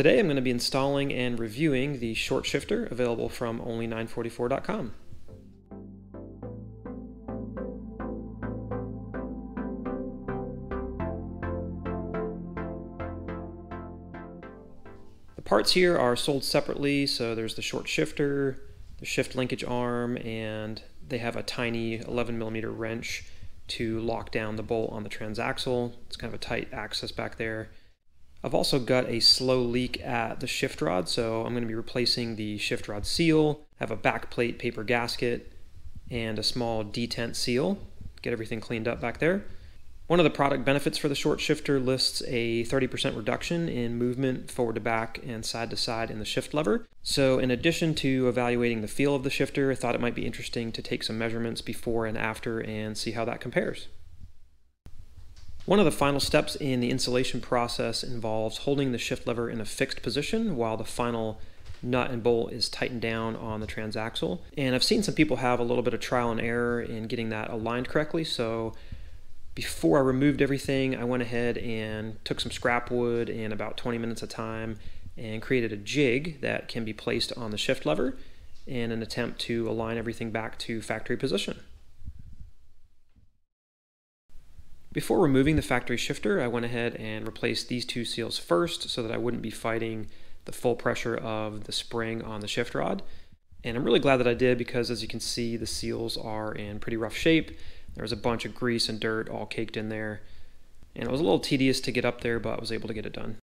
Today I'm going to be installing and reviewing the short shifter available from only944.com. The parts here are sold separately, so there's the short shifter, the shift linkage arm, and they have a tiny 11 millimeter wrench to lock down the bolt on the transaxle. It's kind of a tight access back there. I've also got a slow leak at the shift rod, so I'm going to be replacing the shift rod seal. I have a backplate paper gasket and a small detent seal. Get everything cleaned up back there. One of the product benefits for the short shifter lists a 30% reduction in movement forward to back and side to side in the shift lever. So in addition to evaluating the feel of the shifter, I thought it might be interesting to take some measurements before and after and see how that compares. One of the final steps in the installation process involves holding the shift lever in a fixed position while the final nut and bolt is tightened down on the transaxle. And I've seen some people have a little bit of trial and error in getting that aligned correctly, so before I removed everything, I went ahead and took some scrap wood in about 20 minutes of time and created a jig that can be placed on the shift lever in an attempt to align everything back to factory position. Before removing the factory shifter, I went ahead and replaced these two seals first so that I wouldn't be fighting the full pressure of the spring on the shift rod. And I'm really glad that I did because as you can see, the seals are in pretty rough shape there was a bunch of grease and dirt all caked in there. And it was a little tedious to get up there, but I was able to get it done.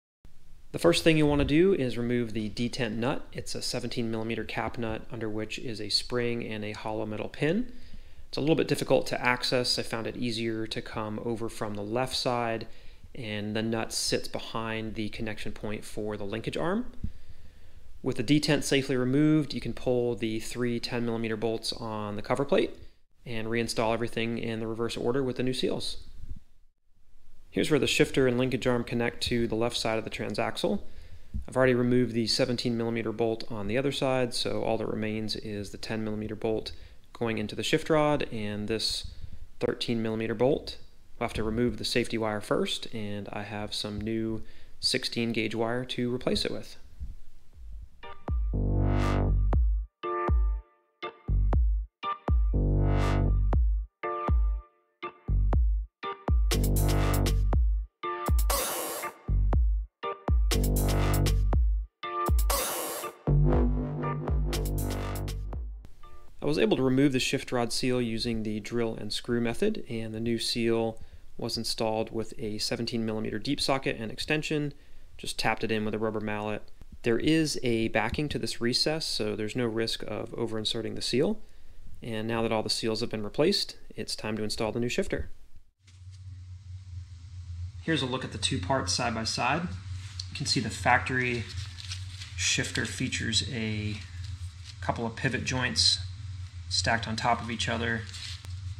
The first thing you want to do is remove the detent nut. It's a 17 millimeter cap nut under which is a spring and a hollow metal pin. It's a little bit difficult to access. I found it easier to come over from the left side and the nut sits behind the connection point for the linkage arm. With the detent safely removed, you can pull the three 10 millimeter bolts on the cover plate and reinstall everything in the reverse order with the new seals. Here's where the shifter and linkage arm connect to the left side of the transaxle. I've already removed the 17 millimeter bolt on the other side, so all that remains is the 10 millimeter bolt going into the shift rod and this 13 millimeter bolt. I'll have to remove the safety wire first, and I have some new 16 gauge wire to replace it with. I was able to remove the shift rod seal using the drill and screw method, and the new seal was installed with a 17 millimeter deep socket and extension. Just tapped it in with a rubber mallet. There is a backing to this recess, so there's no risk of over inserting the seal. And now that all the seals have been replaced, it's time to install the new shifter. Here's a look at the two parts side by side. You can see the factory shifter features a couple of pivot joints stacked on top of each other.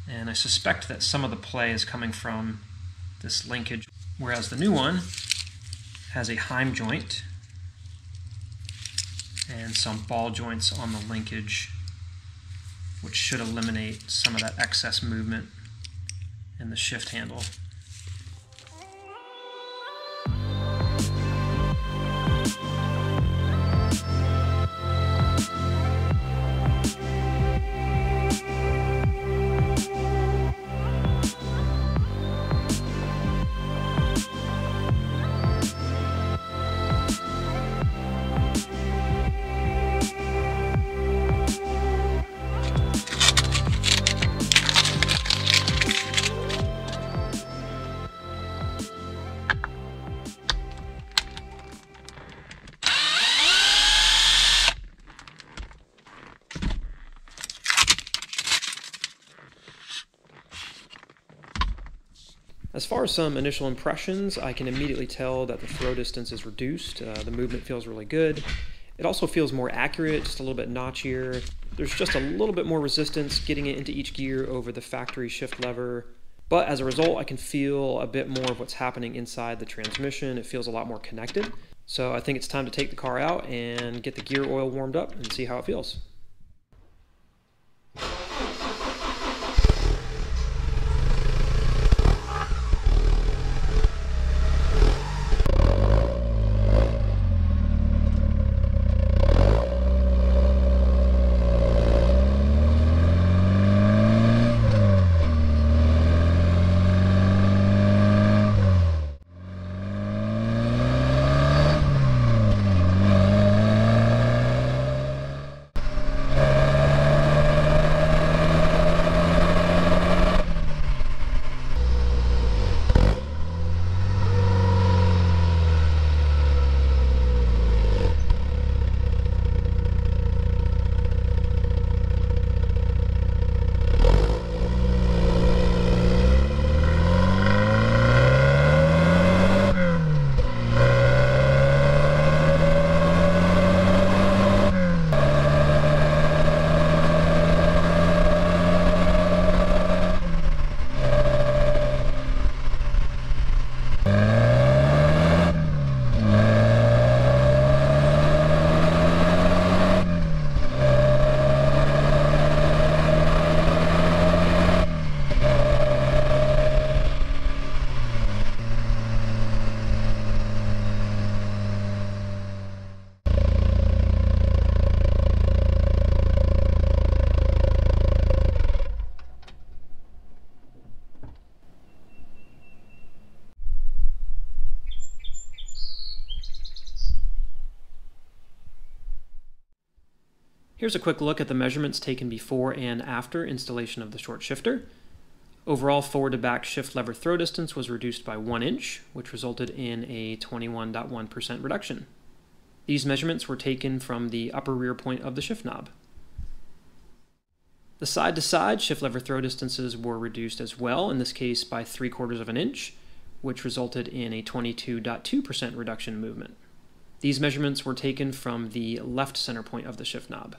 And I suspect that some of the play is coming from this linkage, whereas the new one has a Heim joint and some ball joints on the linkage, which should eliminate some of that excess movement in the shift handle. As far as some initial impressions, I can immediately tell that the throw distance is reduced. Uh, the movement feels really good. It also feels more accurate, just a little bit notchier. There's just a little bit more resistance getting it into each gear over the factory shift lever. But as a result, I can feel a bit more of what's happening inside the transmission. It feels a lot more connected. So I think it's time to take the car out and get the gear oil warmed up and see how it feels. Here's a quick look at the measurements taken before and after installation of the short shifter. Overall forward to back shift lever throw distance was reduced by 1 inch, which resulted in a 21.1% reduction. These measurements were taken from the upper rear point of the shift knob. The side to side shift lever throw distances were reduced as well, in this case by 3 quarters of an inch, which resulted in a 22.2% reduction movement. These measurements were taken from the left center point of the shift knob.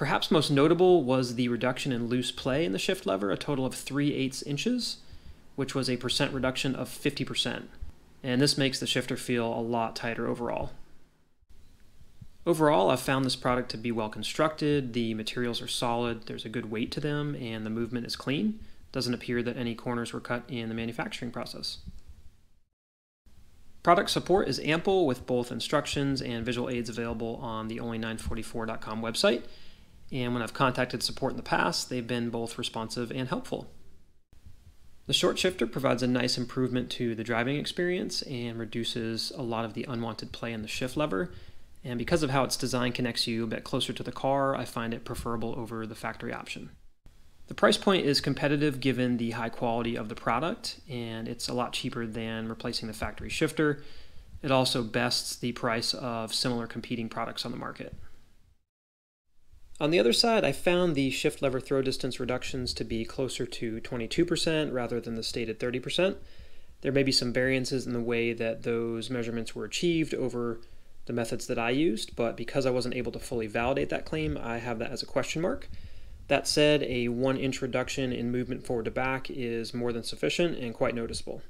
Perhaps most notable was the reduction in loose play in the shift lever, a total of 3 eighths inches, which was a percent reduction of 50%. And this makes the shifter feel a lot tighter overall. Overall, I've found this product to be well constructed, the materials are solid, there's a good weight to them, and the movement is clean. Doesn't appear that any corners were cut in the manufacturing process. Product support is ample with both instructions and visual aids available on the only944.com website and when I've contacted support in the past, they've been both responsive and helpful. The short shifter provides a nice improvement to the driving experience and reduces a lot of the unwanted play in the shift lever. And because of how its design connects you a bit closer to the car, I find it preferable over the factory option. The price point is competitive given the high quality of the product, and it's a lot cheaper than replacing the factory shifter. It also bests the price of similar competing products on the market. On the other side, I found the shift lever throw distance reductions to be closer to 22% rather than the stated 30%. There may be some variances in the way that those measurements were achieved over the methods that I used, but because I wasn't able to fully validate that claim, I have that as a question mark. That said, a one inch reduction in movement forward to back is more than sufficient and quite noticeable.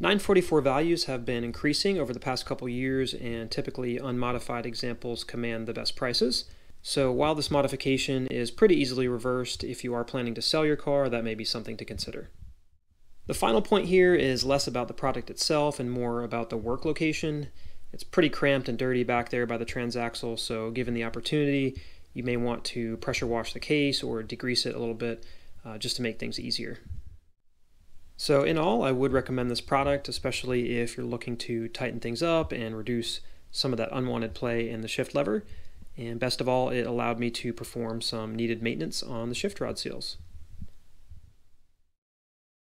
944 values have been increasing over the past couple years, and typically unmodified examples command the best prices. So while this modification is pretty easily reversed, if you are planning to sell your car, that may be something to consider. The final point here is less about the product itself and more about the work location. It's pretty cramped and dirty back there by the transaxle, so given the opportunity, you may want to pressure wash the case or degrease it a little bit uh, just to make things easier. So in all, I would recommend this product, especially if you're looking to tighten things up and reduce some of that unwanted play in the shift lever. And best of all, it allowed me to perform some needed maintenance on the shift rod seals.